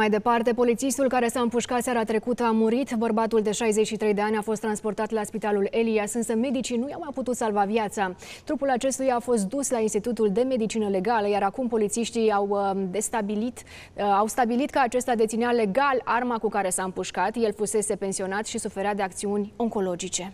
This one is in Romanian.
Mai departe, polițistul care s-a împușcat seara trecută a murit. Bărbatul de 63 de ani a fost transportat la spitalul Elias, însă medicii nu i-au mai putut salva viața. Trupul acestuia a fost dus la Institutul de Medicină Legală, iar acum polițiștii au, uh, destabilit, uh, au stabilit că acesta deținea legal arma cu care s-a împușcat. El fusese pensionat și suferea de acțiuni oncologice.